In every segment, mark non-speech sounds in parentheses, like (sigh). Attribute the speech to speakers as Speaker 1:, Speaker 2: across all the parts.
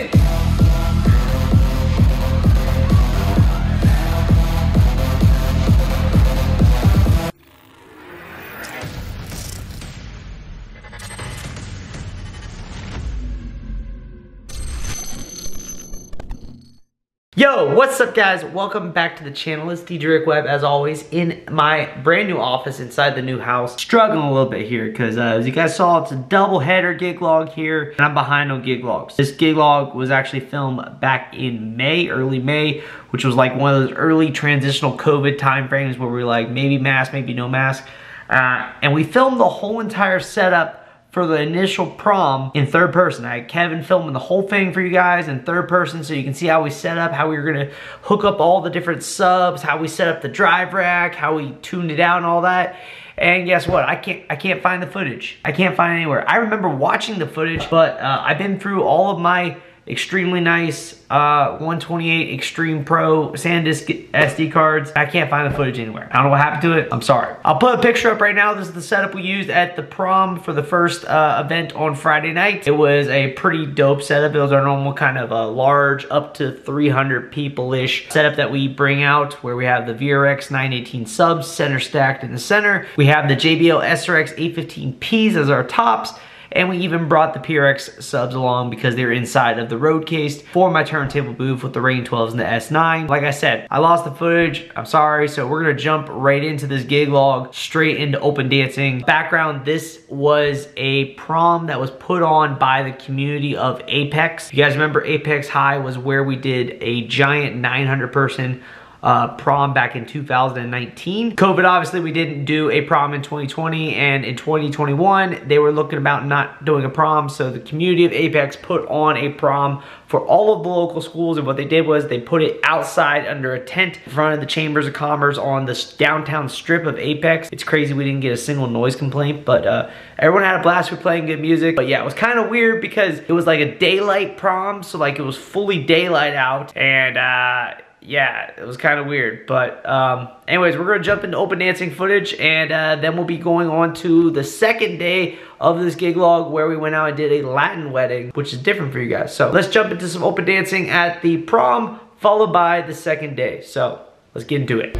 Speaker 1: Yeah. Yo, what's up guys? Welcome back to the channel. It's DJ Web as always in my brand new office inside the new house. Struggling a little bit here because uh, as you guys saw, it's a double header gig log here and I'm behind on gig logs. This gig log was actually filmed back in May, early May, which was like one of those early transitional COVID time frames where we are like maybe mask, maybe no mask. Uh, and we filmed the whole entire setup for the initial prom in third person. I had Kevin filming the whole thing for you guys in third person so you can see how we set up, how we were gonna hook up all the different subs, how we set up the drive rack, how we tuned it out and all that. And guess what? I can't I can't find the footage. I can't find anywhere. I remember watching the footage, but uh, I've been through all of my extremely nice uh, 128 Extreme Pro SanDisk SD cards. I can't find the footage anywhere. I don't know what happened to it. I'm sorry. I'll put a picture up right now. This is the setup we used at the prom for the first uh, event on Friday night. It was a pretty dope setup. It was our normal kind of a large up to 300 people-ish setup that we bring out where we have the VRX 918 subs center stacked in the center. We have the JBL SRX 815Ps as our tops and we even brought the PRX subs along because they're inside of the road case for my turntable booth with the Rane 12s and the S9. Like I said, I lost the footage, I'm sorry, so we're gonna jump right into this gig log, straight into open dancing. Background, this was a prom that was put on by the community of Apex. You guys remember Apex High was where we did a giant 900 person uh, prom back in 2019. COVID, obviously, we didn't do a prom in 2020, and in 2021, they were looking about not doing a prom, so the community of Apex put on a prom for all of the local schools, and what they did was they put it outside under a tent in front of the Chambers of Commerce on this downtown strip of Apex. It's crazy we didn't get a single noise complaint, but uh, everyone had a blast with playing good music. But yeah, it was kind of weird because it was like a daylight prom, so like it was fully daylight out, and uh, yeah, it was kind of weird. But um, anyways, we're going to jump into open dancing footage and uh, then we'll be going on to the second day of this gig log where we went out and did a Latin wedding, which is different for you guys. So let's jump into some open dancing at the prom, followed by the second day. So let's get into it.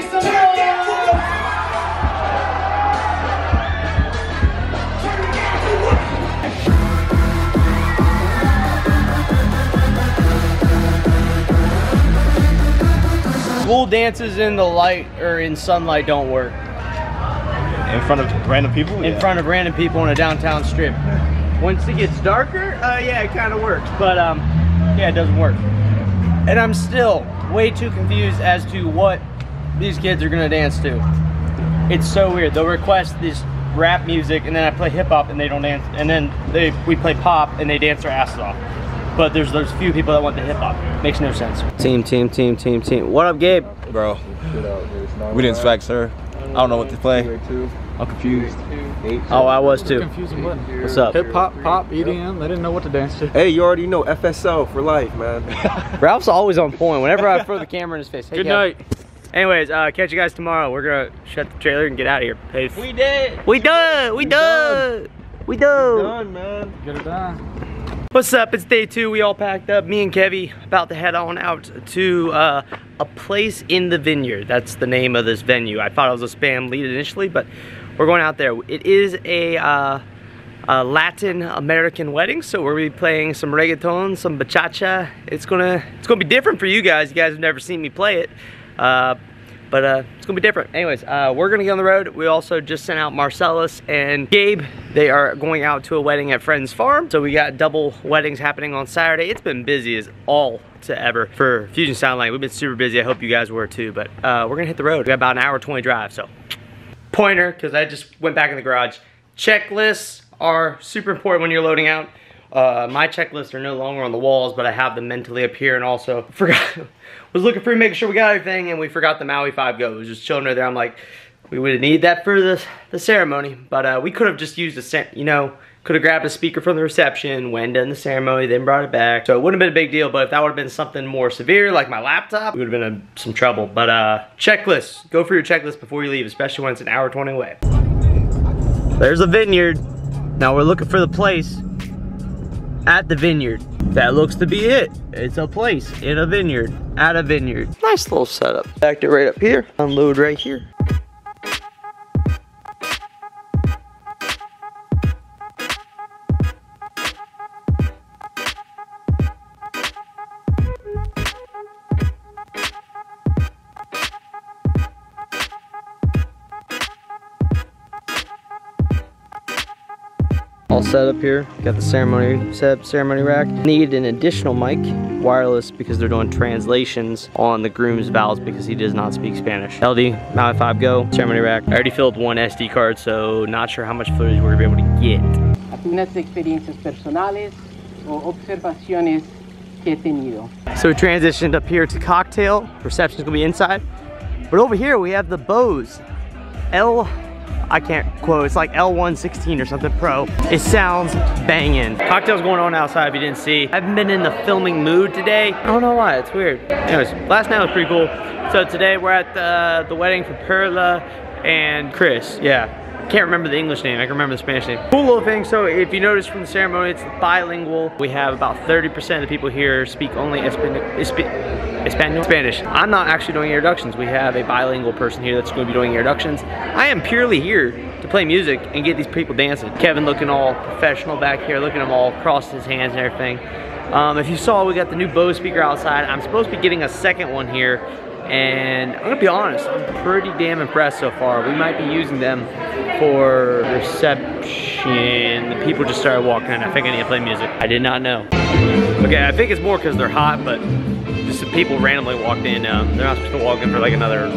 Speaker 1: Make some noise! School dances in the light or in sunlight don't work.
Speaker 2: In front of random people?
Speaker 1: In
Speaker 2: Yeah.
Speaker 1: front of random people on a downtown strip. Once it gets darker, uh, yeah, it kind of works. But um, yeah, it doesn't work. And I'm still way too confused as to what these kids are gonna dance to. It's so weird. They'll request this rap music, and then I play hip hop, and they don't dance. And then they we play pop, and they dance their asses off. But there's those few people that want the hip hop. Makes no sense. Team, team, team, team, team. What up, Gabe?
Speaker 2: Bro, we didn't spec, sir. I don't know what to play. I'm confused.
Speaker 1: Oh, I was too.
Speaker 3: Confusing what?
Speaker 1: What's up?
Speaker 3: Hip hop, pop, EDM. They didn't know what to dance to.
Speaker 4: Hey, you already know FSL for life, man. (laughs)
Speaker 1: Ralph's always on point. Whenever I throw the camera in his face. Hey,
Speaker 3: Good
Speaker 1: Kev.
Speaker 3: night.
Speaker 1: Anyways, uh, catch you guys tomorrow. We're gonna shut the trailer and get out of here. Peace. We did. We done. We done. We done.
Speaker 4: Done, man.
Speaker 3: Get it done.
Speaker 1: What's up? It's day two. We all packed up. Me and Kevy about to head on out to uh, a place in the vineyard. That's the name of this venue. I thought it was a spam lead initially, but we're going out there. It is a, uh, a Latin American wedding, so we're gonna be playing some reggaeton, some bachata. It's gonna it's gonna be different for you guys. You guys have never seen me play it. Uh, but uh, it's gonna be different. Anyways, uh, we're gonna get on the road. We also just sent out Marcellus and Gabe. They are going out to a wedding at Friend's Farm. So we got double weddings happening on Saturday. It's been busy as all to ever for Fusion Soundline. We've been super busy. I hope you guys were too. But uh, we're gonna hit the road. We got about an hour 20 drive. So pointer, because I just went back in the garage. Checklists are super important when you're loading out. Uh, my checklists are no longer on the walls, but I have them mentally up here and also (laughs) forgot, was looking through making sure we got everything and we forgot the Maui 5 Go. It was just chilling right there. I'm like, we would need that for the, the ceremony, but uh, we could have just used a, you know, could have grabbed a speaker from the reception, went done the ceremony, then brought it back. So it wouldn't have been a big deal, but if that would have been something more severe, like my laptop, we would have been in some trouble. But uh, checklist, go for your checklist before you leave, especially when it's an hour 20 away. There's a vineyard. Now we're looking for the place at the vineyard. That looks to be it. It's a place in a vineyard, at a vineyard. Nice little setup. Backed it right up here, unload right here. Set up here. Got the ceremony set up, ceremony rack. Need an additional mic, wireless, because they're doing translations on the groom's vows because he does not speak Spanish. LD, Maui 5 Go, ceremony rack. I already filled one SD card, so not sure how much footage we're gonna be able to get.
Speaker 5: algunas experiencias personales o observaciones que he tenido.
Speaker 1: So we transitioned up here to cocktail. Reception's gonna be inside. But over here we have the Bose L, I can't quote, it's like L116 or something Pro. It sounds banging. Cocktail's going on outside if you didn't see. I haven't been in the filming mood today. I don't know why, it's weird. Anyways, last night was pretty cool. So today we're at the, the wedding for Perla and Chris, yeah. Can't remember the English name, I can remember the Spanish name. Cool little thing, so if you notice from the ceremony, it's bilingual. We have about 30% of the people here speak only Espan Espa Espanol? Spanish. I'm not actually doing introductions. We have a bilingual person here that's going to be doing introductions. I am purely here to play music and get these people dancing. Kevin looking all professional back here, looking at them all cross his hands and everything. Um, if you saw, we got the new Bose speaker outside. I'm supposed to be getting a second one here and I'm gonna be honest, I'm pretty damn impressed so far. We might be using them for reception. The people just started walking in. I think I need to play music. I did not know. Okay, I think it's more because they're hot, but the people randomly walked in. Um, they're not supposed to walk in for like another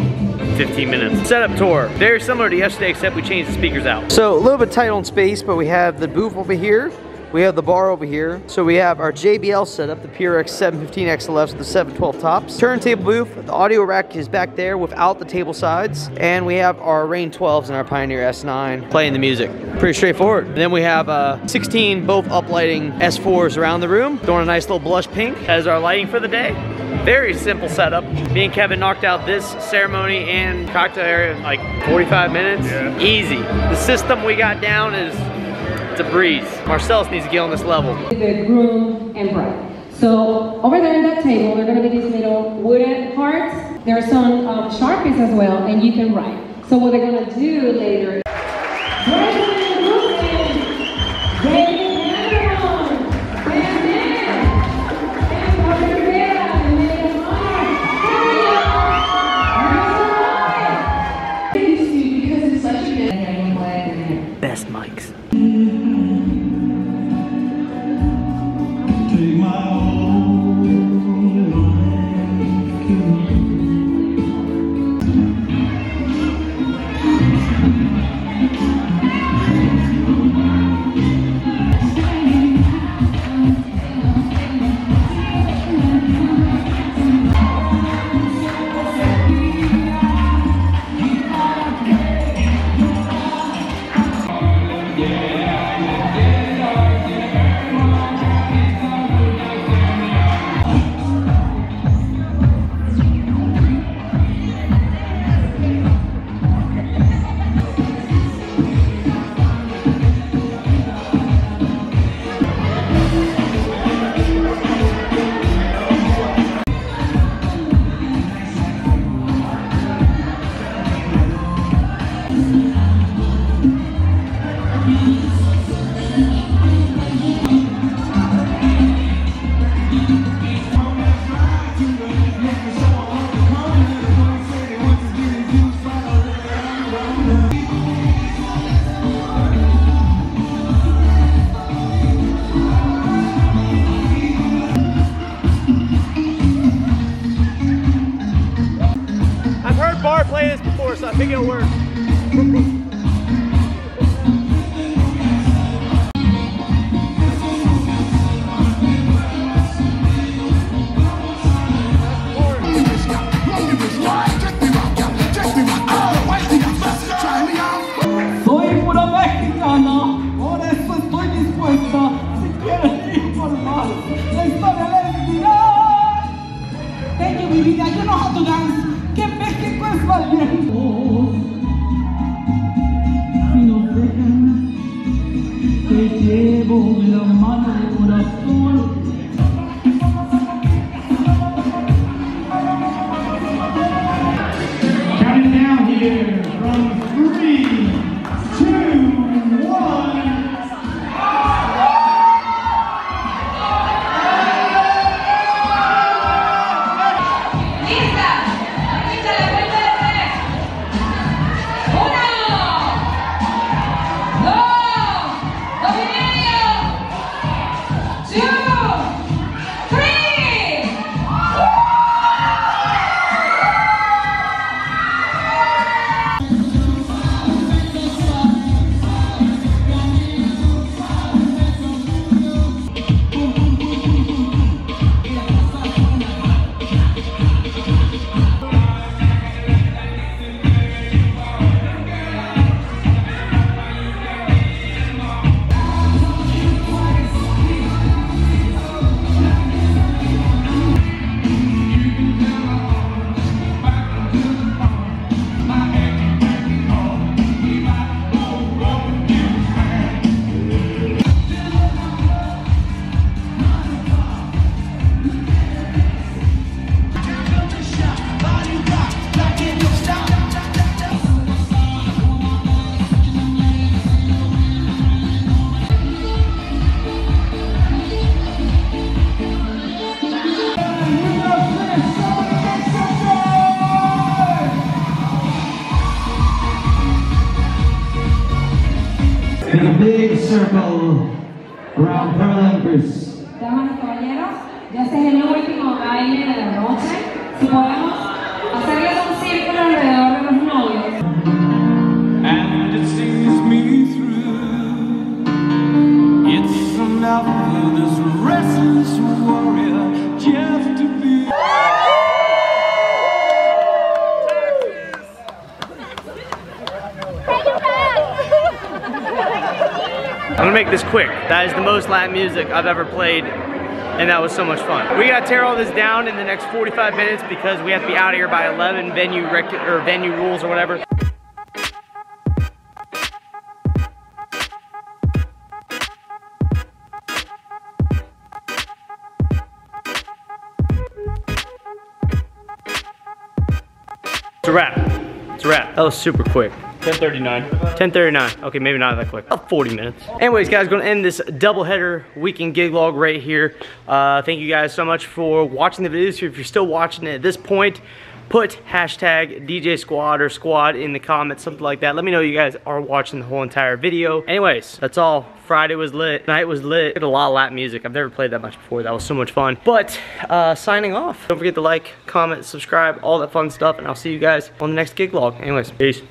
Speaker 1: 15 minutes. Setup tour. Very similar to yesterday, except we changed the speakers out. So a little bit tight on space, but we have the booth over here. We have the bar over here. So we have our JBL setup, the PRX 715 XLFs with the 712 tops. Turntable booth, the audio rack is back there without the table sides. And we have our Rane 12s and our Pioneer S9 playing the music. Pretty straightforward. And then we have uh, 16 both uplighting S4s around the room. Doing a nice little blush pink as our lighting for the day. Very simple setup. Me and Kevin knocked out this ceremony and cocktail area in like 45 minutes. Easy. The system we got down is it's a breeze. Marcellus needs to get on this level.
Speaker 6: the groom and bride. So over there in that table, there are going to be these little wooden hearts. There are some um, sharpies as well, and you can write. So what they're going to do later.
Speaker 1: Play this before, so I think it'll work.
Speaker 7: Soy pura mexicana, México es valiente. Y no dejan, te llevo la mano del corazón. Circle around Pearl Empress.
Speaker 6: Damas y caballeros, ya este es el último baile de la noche. Si podemos hacerles un círculo alrededor de los novios.
Speaker 7: And it sees me through. It's enough for this restless warrior just to be.
Speaker 1: I'm gonna make this quick. That is the most Latin music I've ever played, and that was so much fun. We gotta tear all this down in the next 45 minutes because we have to be out of here by 11 venue or venue rules or whatever. It's a wrap. It's a wrap. That was super quick. 1039. 1039. Okay, maybe not that quick. About 40 minutes. Anyways, guys, gonna end this doubleheader weekend gig log right here. Uh, thank you guys so much for watching the videos. If you're still watching it at this point, put hashtag DJ Squad or Squad in the comments, something like that. Let me know you guys are watching the whole entire video. Anyways, that's all. Friday was lit, night was lit. Did a lot of Latin music. I've never played that much before. That was so much fun. But uh, signing off. Don't forget to like, comment, subscribe, all that fun stuff, and I'll see you guys on the next gig log. Anyways, peace.